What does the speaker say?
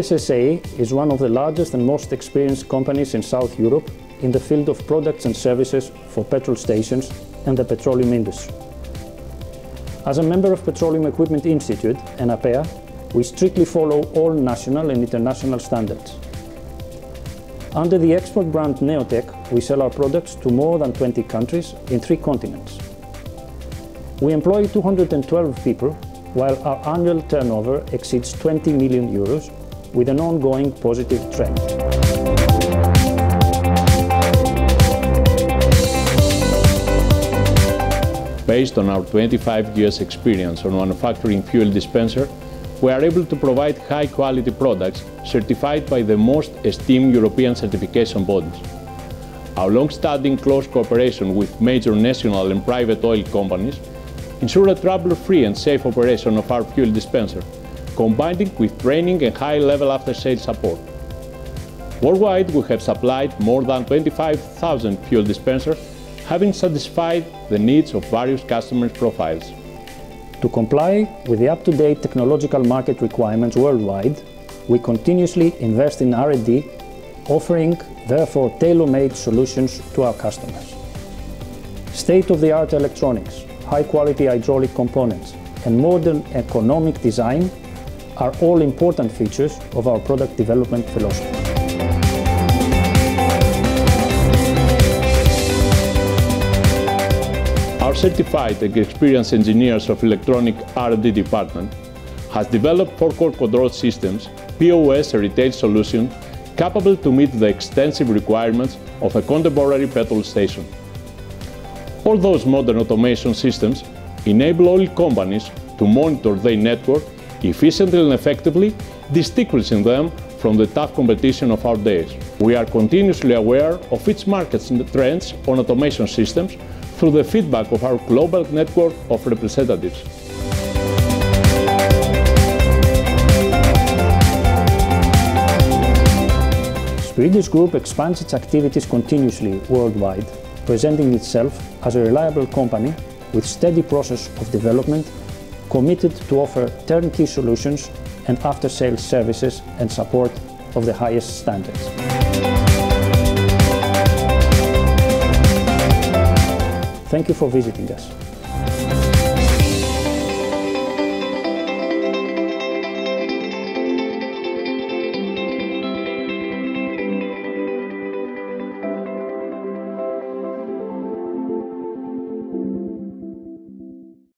Spyrides SA is one of the largest and most experienced companies in South Europe in the field of products and services for petrol stations and the petroleum industry. As a member of Petroleum Equipment Institute and APEA, we strictly follow all national and international standards. Under the export brand Neotec, we sell our products to more than 20 countries in three continents. We employ 212 people, while our annual turnover exceeds 20 million euros, with an ongoing positive trend. Based on our 25 years experience on manufacturing fuel dispenser, we are able to provide high-quality products certified by the most esteemed European certification bodies. Our long-standing close cooperation with major national and private oil companies ensure a trouble-free and safe operation of our fuel dispenser, combining with training and high-level after-sales support. Worldwide, we have supplied more than 25,000 fuel dispensers, having satisfied the needs of various customer profiles. To comply with the up-to-date technological market requirements worldwide, we continuously invest in R&D, offering therefore tailor-made solutions to our customers. State-of-the-art electronics, high-quality hydraulic components, and modern economic design are all important features of our product development philosophy. Our certified and experienced engineers of electronic R&D department has developed forecourt control systems, POS and retail solution capable to meet the extensive requirements of a contemporary petrol station. All those modern automation systems enable oil companies to monitor their network efficiently and effectively, distinguishing them from the tough competition of our days. We are continuously aware of its markets trends on automation systems through the feedback of our global network of representatives. Spyrides Group expands its activities continuously worldwide, presenting itself as a reliable company with steady process of development, committed to offer turnkey solutions and after-sales services and support of the highest standards. Thank you for visiting us.